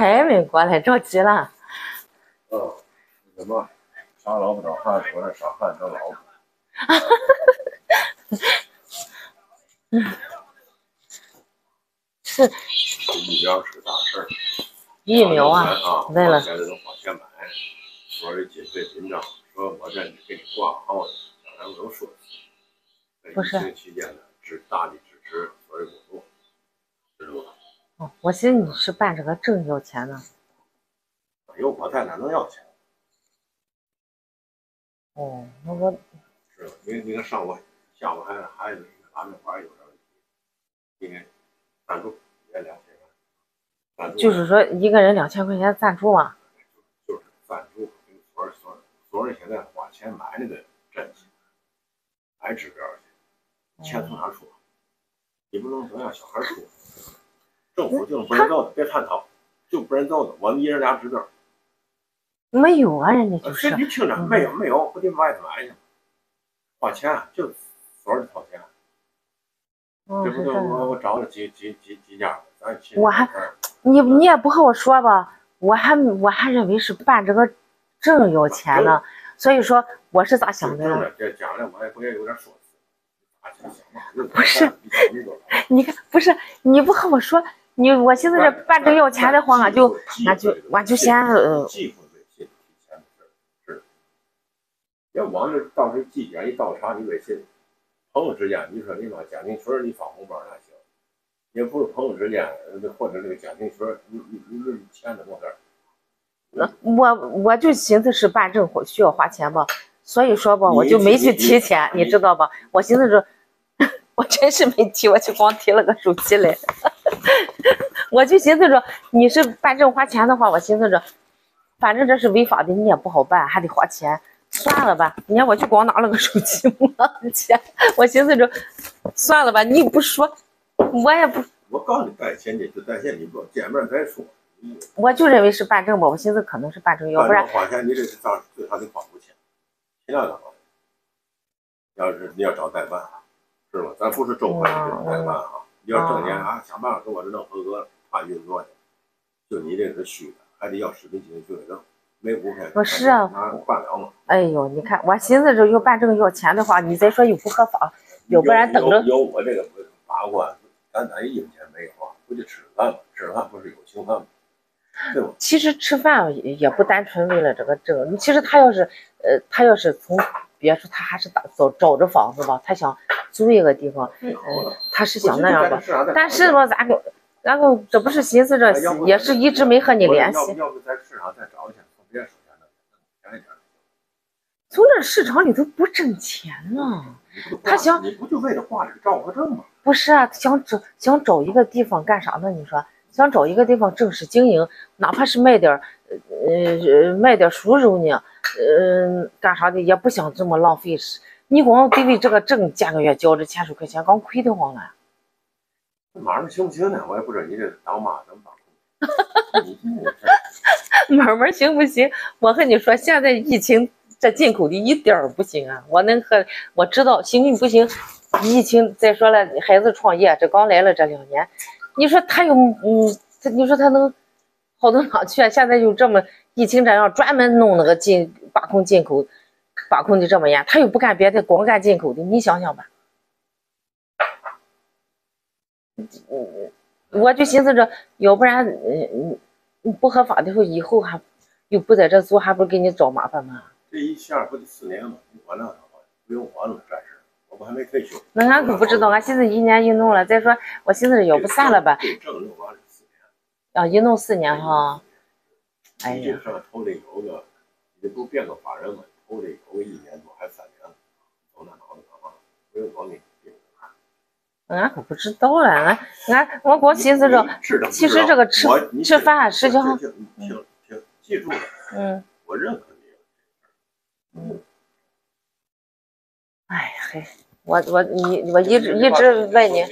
还没过来，着急了。嗯，什么杀老婆找汉，我这杀汉找老婆。是目标是大事儿。疫苗啊，啊，为了现在都花钱买，说是经费紧张，说我这给你挂号的，当然我都说了。不是疫情期间呢，支大力支持所有工作？哦，我寻思你是办这个证要钱呢。有我在哪能要钱？哦，那我是吧？你你看上午下午还还有一个拉面馆有点问题，今天赞助也两千万，赞助就是说一个人两千块钱赞助啊。就是赞助，所有所有所有人现在花钱买那个针去，买指标去，钱从哪出？你不能总让小孩出，政府就是不认揍的，别探讨，就不认揍的，我们一人俩指标。没有啊，人家就是你听着没有没有，不得外头买去，花钱就所有的掏钱。嗯，这不是是这样我我找了几几几几家，咱去我还你你也不和我说吧，我还我还认为是办这个证要钱呢，所以说我是咋想的呢？这我也不也有点说辞。不是你看不是你不和我说，你我寻思这办证要钱的话，俺就俺就俺就先呃忌讳微信提钱的事儿，是。要往这到时纪检一倒查你微信，朋友之间，你说你把家庭群儿你发红包那行，也不是朋友之间，呃或者那个家庭群儿，你你你你钱怎么回事儿？我我就寻思是办证花需要花钱吧，所以说吧，我就没去提钱，你知道吧？我寻思着，我真是没提，我就光提了个手机来。我就寻思着，你是办证花钱的话，我寻思着，反正这是违法的，你也不好办，还得花钱，算了吧。你看我就光拿了个手机，没钱，我寻思着，算了吧。你不说，我也不，我告诉你，办钱你就带钱，你不见面再说。我就认为是办证吧。我寻思可能是办证，要不然花钱，你这是到最少得花五千，尽量。要是你要找代办，是吧？咱不是周会这种代办啊。你要挣钱啊，想办法给我这弄合格，判运作去。就你这是虚的，还得要实品经营许可证，没五是啊那办了嘛。哎呦，你看，我寻思着要办证要钱的话，你再说又不合法，要不然等着有有我这个法官，咱咱一分钱没有啊，不就吃饭吗？吃饭不是有情饭吗？对吧？其实吃饭也也不单纯为了这个证，其实他要是呃，他要是从别处他还是打找找着房子吧，他想租一个地方，最好呃了。，他是想那样吧。但是吧，咱个咱个这不是寻思着也是一直没和你联系，要不要不在市场再找一下，从别人手下能便宜点。从这市场里头不挣钱呢。他想你不就为了挂这个照合证吗？不是啊，想找想找一个地方干啥呢？你说想找一个地方正式经营，哪怕是卖点儿呃呃卖点熟肉呢，呃干啥的也不想这么浪费时。你光得为这个证价个月交这千数块钱，光亏得慌了。马上行不行呢？我也不知道你这当妈怎么把控。慢慢行不行？我和你说，现在疫情这进口的一点儿不行啊！我能和我知道行不行？疫情再说了，孩子创业这刚来了这两年，你说他又嗯，他你说他能好到哪去啊？现在就这么疫情这样，专门弄那个进把控进口，把控的这么严，他又不干别的，光干进口的，你想想吧。我，我就寻思着，要不然嗯嗯不合法的话，以后还又不在这做，还不是给你找麻烦吗？这一下不得四年吗？我那不用我那么战士，我不还没退休。那俺可不知道，俺寻思一年一弄了，再说我寻思要不散了吧，这完了四年。啊，一弄四年哈。哎呀，这上头里有个，你不变个法人吗？头里有个一年多还三年。俺可不知道了，俺俺我光寻思着，其实这个吃吃饭实际上听听记住了，嗯，我认可你。哎嘿，我我你我一直一直问你。